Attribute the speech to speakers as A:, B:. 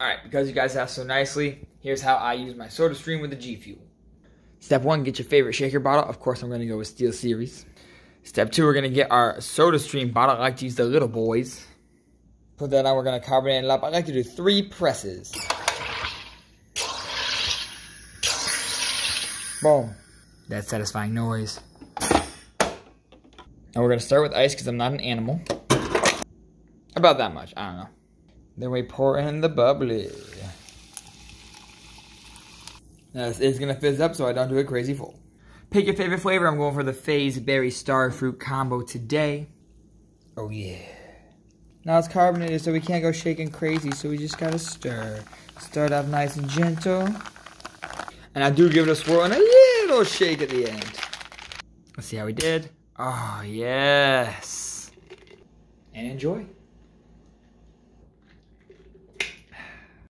A: Alright, because you guys asked so nicely, here's how I use my Sodastream with the G Fuel. Step one, get your favorite shaker bottle. Of course, I'm going to go with SteelSeries. Step two, we're going to get our Sodastream bottle. I like to use the little boys. Put that on, we're going to carbonate it up. I like to do three presses. Boom. That satisfying noise. And we're going to start with ice because I'm not an animal. About that much. I don't know. Then we pour in the bubbly. Now this is going to fizz up so I don't do a crazy full. Pick your favorite flavor. I'm going for the FaZeberry Star Fruit combo today. Oh yeah. Now it's carbonated so we can't go shaking crazy so we just got to stir. Start off nice and gentle. And I do give it a swirl and a little shake at the end. Let's see how we did. Oh, yes. And enjoy.